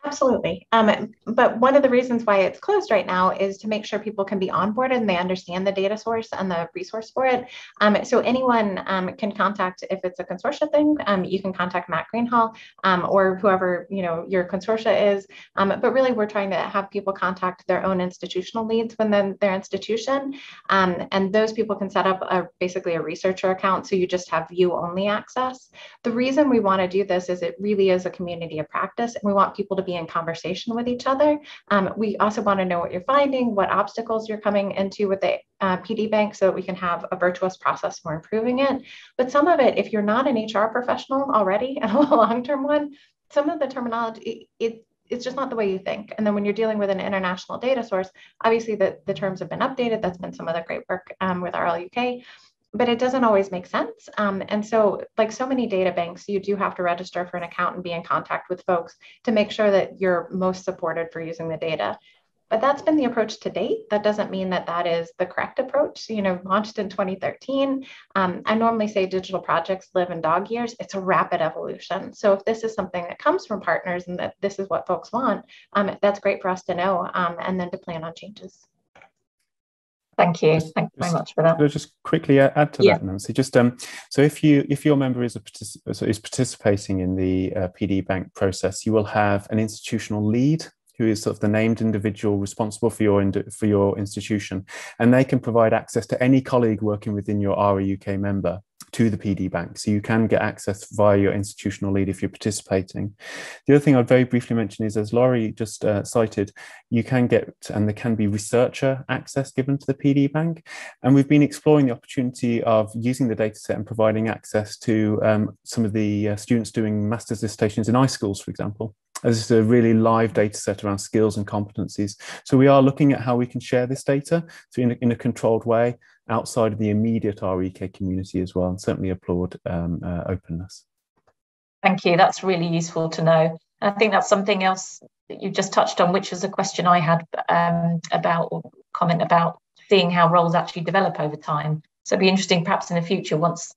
Absolutely. Um, but one of the reasons why it's closed right now is to make sure people can be onboarded and they understand the data source and the resource for it. Um, so anyone um, can contact, if it's a consortia thing, um, you can contact Matt Greenhall um, or whoever you know your consortia is. Um, but really, we're trying to have people contact their own institutional leads within their institution. and those people can set up a, basically a researcher account. So you just have view only access. The reason we want to do this is it really is a community of practice and we want people to be be in conversation with each other. Um, we also want to know what you're finding, what obstacles you're coming into with the uh, PD bank so that we can have a virtuous process for improving it. But some of it, if you're not an HR professional already and a long-term one, some of the terminology, it, it it's just not the way you think. And then when you're dealing with an international data source, obviously the, the terms have been updated. That's been some of the great work um, with RLUK but it doesn't always make sense. Um, and so, like so many data banks, you do have to register for an account and be in contact with folks to make sure that you're most supported for using the data. But that's been the approach to date. That doesn't mean that that is the correct approach. You know, launched in 2013. Um, I normally say digital projects live in dog years. It's a rapid evolution. So if this is something that comes from partners and that this is what folks want, um, that's great for us to know um, and then to plan on changes. Thank you. Thank you very much for that. Could I just quickly add to yeah. that, Nancy? Just um, so if you if your member is a particip- is participating in the uh, PD Bank process, you will have an institutional lead who is sort of the named individual responsible for your for your institution, and they can provide access to any colleague working within your RLUK member to the PD Bank. So you can get access via your institutional lead if you're participating. The other thing I'd very briefly mention is, as Laurie just uh, cited, you can get and there can be researcher access given to the PD Bank. And we've been exploring the opportunity of using the dataset and providing access to um, some of the uh, students doing master's dissertations in iSchools, for example. This is a really live data set around skills and competencies. So we are looking at how we can share this data so in, a, in a controlled way outside of the immediate RLUK community as well, and certainly applaud um, uh, openness. Thank you. That's really useful to know. I think that's something else that you just touched on, which was a question I had um, about or comment about seeing how roles actually develop over time. So it'd be interesting, perhaps in the future, once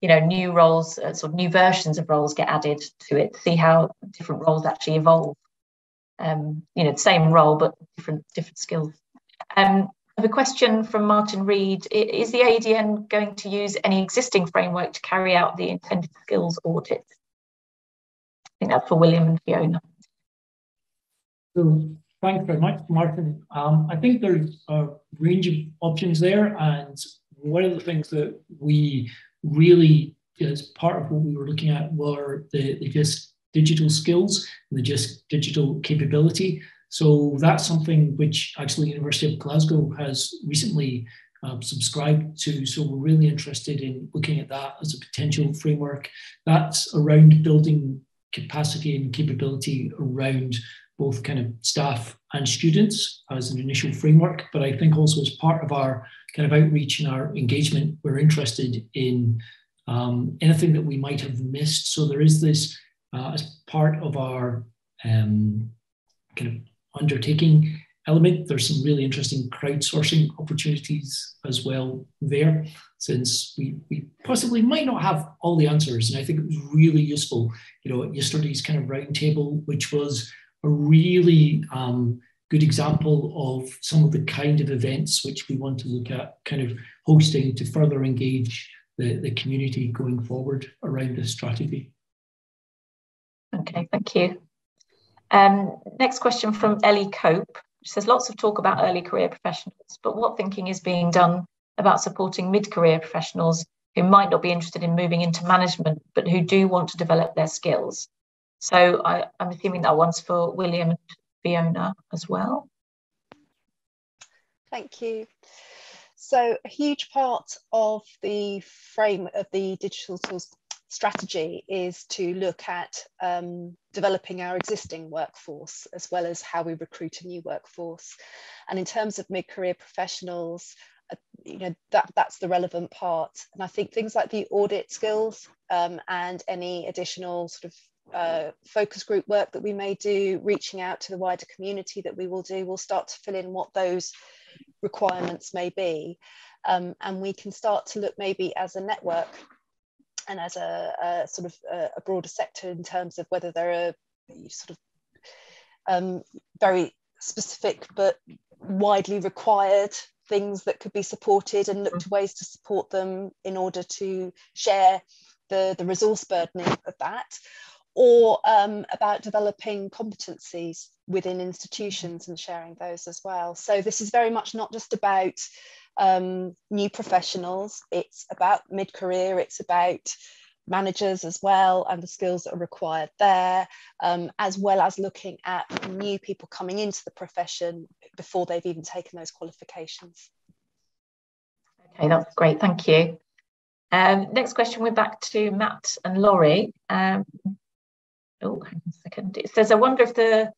you know new roles, uh, sort of new versions of roles get added to it, see how different roles actually evolve. Um, you know, the same role but different different skills. Um, a question from Martin Reed. Is the ADN going to use any existing framework to carry out the intended skills audit? I think that's for William and Fiona. So thanks very much, Martin. Um, I think there's a range of options there. And one of the things that we really, as part of what we were looking at, were the, the JISC digital skills and the JISC digital capability. So that's something which actually University of Glasgow has recently um, subscribed to. So we're really interested in looking at that as a potential framework. That's around building capacity and capability around both kind of staff and students as an initial framework. But I think also as part of our kind of outreach and our engagement, we're interested in um, anything that we might have missed. So there is this uh, as part of our um, kind of undertaking element. There's some really interesting crowdsourcing opportunities as well there, since we, we possibly might not have all the answers. And I think it was really useful, you know, yesterday's kind of roundtable, which was a really um, good example of some of the kind of events which we want to look at kind of hosting to further engage the, the community going forward around this strategy. Okay, thank you. Um, next question from Ellie Cope. She says lots of talk about early career professionals, but what thinking is being done about supporting mid-career professionals who might not be interested in moving into management, but who do want to develop their skills? So I, am assuming that one's for William and Fiona as well. Thank you. So a huge part of the frame of the digital tools strategy is to look at um, developing our existing workforce as well as how we recruit a new workforce. And in terms of mid-career professionals, uh, you know that that's the relevant part. And I think things like the audit skills um, and any additional sort of uh, focus group work that we may do, reaching out to the wider community that we will do, will start to fill in what those requirements may be. Um, and we can start to look maybe as a network and as a, a sort of a, a, broader sector in terms of whether there are sort of um, very specific but widely required things that could be supported and look to ways to support them in order to share the, the resource burdening of that or um, about developing competencies within institutions and sharing those as well. So this is very much not just about um, new professionals, it's about mid-career, it's about managers as well and the skills that are required there, um, as well as looking at new people coming into the profession before they've even taken those qualifications. Okay, that's great, thank you. Um, next question, we're back to Matt and Laurie. Um, oh, hang on a second. It says, I wonder if the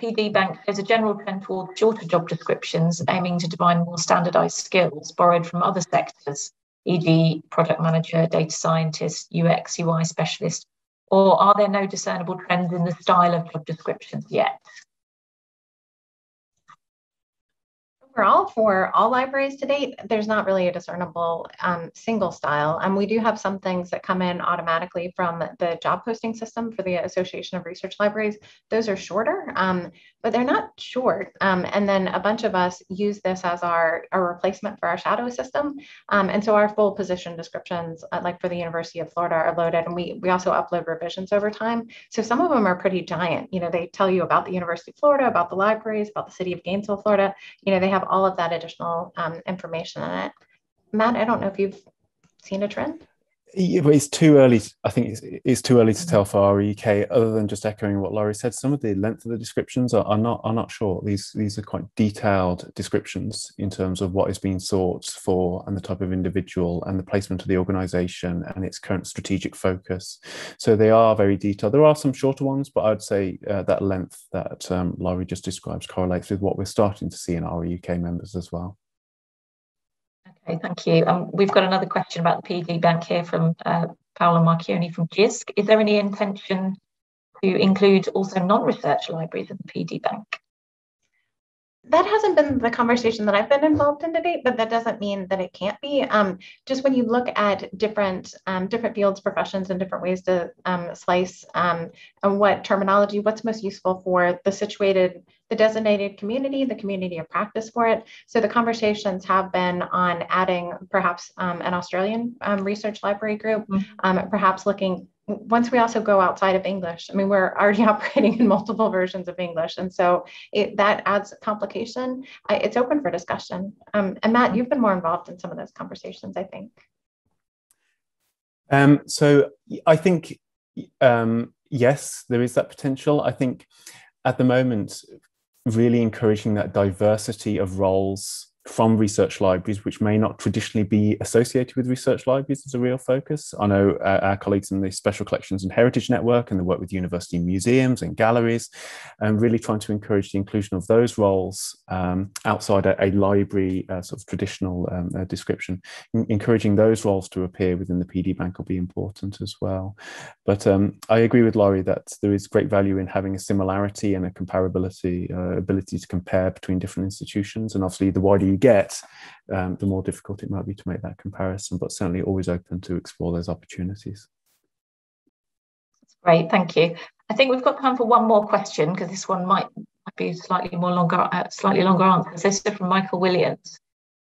PD Bank has a general trend toward shorter job descriptions aiming to define more standardized skills borrowed from other sectors, e.g. product manager, data scientist, UX, UI specialist, or are there no discernible trends in the style of job descriptions yet? Overall for all libraries to date, there's not really a discernible um, single style. And we do have some things that come in automatically from the job posting system for the Association of Research Libraries. Those are shorter, um, but they're not short. Um, and then a bunch of us use this as our, our replacement for our shadow system. Um, and so our full position descriptions, uh, like for the University of Florida, are loaded. And we, we also upload revisions over time. So some of them are pretty giant. You know, they tell you about the University of Florida, about the libraries, about the city of Gainesville, Florida. You know, they have all of that additional um, information in it. Matt, I don't know if you've seen a trend. It's too early. I think it's, it's too early to tell for RLUK. Other than just echoing what Laurie said, some of the length of the descriptions are, are not are not short. These these are quite detailed descriptions in terms of what is being sought for and the type of individual and the placement of the organisation and its current strategic focus. So they are very detailed. There are some shorter ones, but I'd say uh, that length that um, Laurie just describes correlates with what we're starting to see in RLUK members as well. Okay, thank you. Um, we've got another question about the PD Bank here from uh, Paola Marchioni from JISC. Is there any intention to include also non-research libraries in the PD Bank? That hasn't been the conversation that I've been involved in to date, but that doesn't mean that it can't be. Um, just when you look at different um, different fields, professions, and different ways to um, slice um, and what terminology, what's most useful for the situated, the designated community, the community of practice for it. So the conversations have been on adding perhaps um, an Australian um, research library group, mm-hmm. perhaps looking once we also go outside of English, I mean, we're already operating in multiple versions of English. And so it, that adds complication. I, it's open for discussion. Um, and Matt, you've been more involved in some of those conversations, I think. Um, so I think, um, yes, there is that potential. I think at the moment, really encouraging that diversity of roles from research libraries, which may not traditionally be associated with research libraries as a real focus. I know uh, our colleagues in the Special Collections and Heritage Network and the work with university museums and galleries, and really trying to encourage the inclusion of those roles um, outside a, a library uh, sort of traditional um, uh, description. In encouraging those roles to appear within the PD Bank will be important as well. But um, I agree with Laurie that there is great value in having a similarity and a comparability, uh, ability to compare between different institutions. And obviously, the wider get, um, the more difficult it might be to make that comparison, but certainly always open to explore those opportunities. That's great, thank you. I think we've got time for one more question because this one might, might be slightly more longer, uh, slightly longer answer. This is from Michael Williams.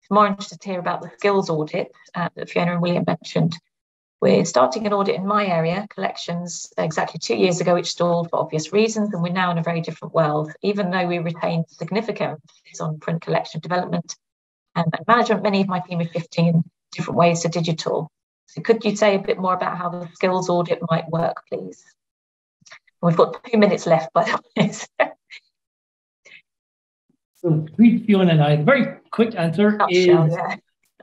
More interested to hear about the skills audit uh, that Fiona and William mentioned. We're starting an audit in my area, collections, exactly two years ago, which stalled for obvious reasons, and we're now in a very different world. Even though we retained significant emphasis on print collection development and management, many of my team are shifting in different ways to digital. So could you say a bit more about how the skills audit might work, please? We've got two minutes left, by the way. so between Fiona and I, very quick answer is yeah.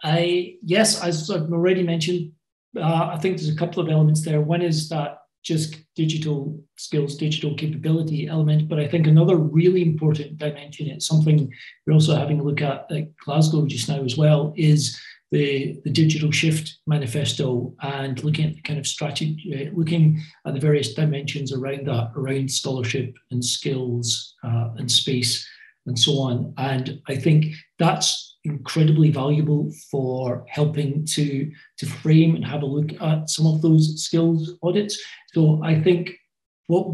I yes, as I've already mentioned, uh, I think there's a couple of elements there. One is that JISC digital skills, digital capability element, but I think another really important dimension, it's something we're also having a look at at Glasgow just now as well, is the, the digital shift manifesto and looking at the kind of strategy, uh, looking at the various dimensions around that, around scholarship and skills uh, and space and so on. And I think that's incredibly valuable for helping to, to frame and have a look at some of those skills audits. So I think what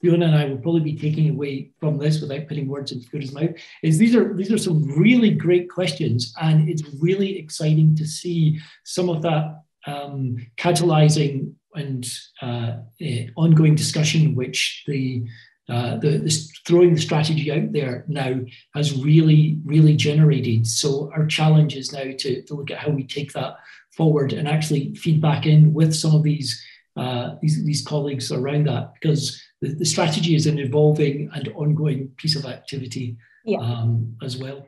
Fiona and I will probably be taking away from this without putting words in Fiona's mouth is these are these are some really great questions, and it's really exciting to see some of that um, catalyzing and uh, uh, ongoing discussion which the uh, the, the, throwing the strategy out there now has really, really generated. So our challenge is now to, to look at how we take that forward and actually feed back in with some of these uh, these, these colleagues around that because the, the strategy is an evolving and ongoing piece of activity yeah. um, as well.